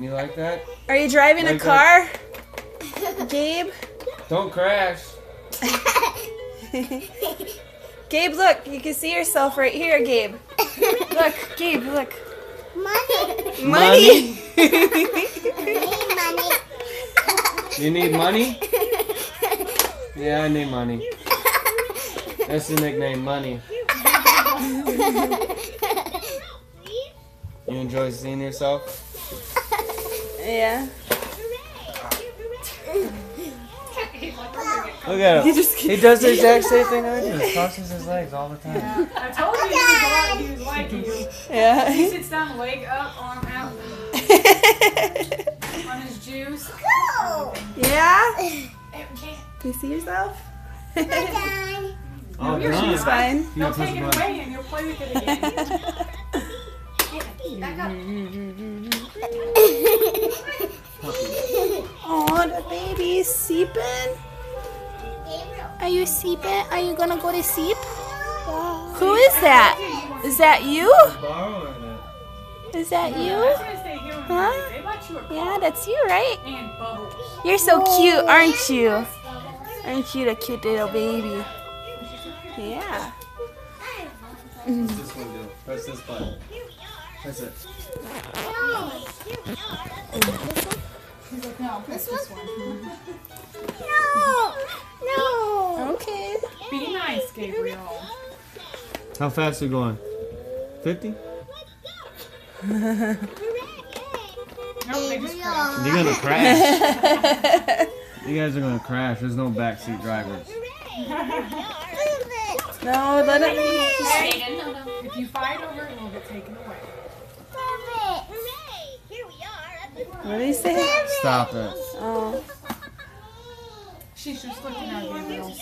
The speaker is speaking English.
You like that? Are you driving a Like car, Gabe? Don't crash. Gabe, look. You can see yourself right here, Gabe. Look, Gabe, look. Money. Money. Money. You need money? Yeah, I need money. That's the nickname, money. You enjoy seeing yourself? yeah. Look at him. He just He does the exact same thing I do. He crosses his legs all the time. I told you he was, like, he was like you. He sits down, leg up, arm out, on his juice. yeah. Can't- Do you see yourself? Dad. Oh, You're. She's fine. You They'll gotta push take it away and you'll play with it again. Oh, the baby's sleeping. Are you sleeping? Are you gonna go to sleep? Who is that? Is that you? Is that you? Huh? Yeah, that's you, right? You're so cute, aren't you? Aren't you the cute little baby? Yeah. What's this one do? Press this button. Press it. He's like, no, press this one. No. No. Okay. Be nice, Gabriel. How fast are you going? 50? No, they just. You're gonna crash. You guys are gonna crash. There's no backseat drivers. No, let it. If you fight over it, it'll get taken away. What did he say? Stop it. Oh. She's just looking at Gabriel.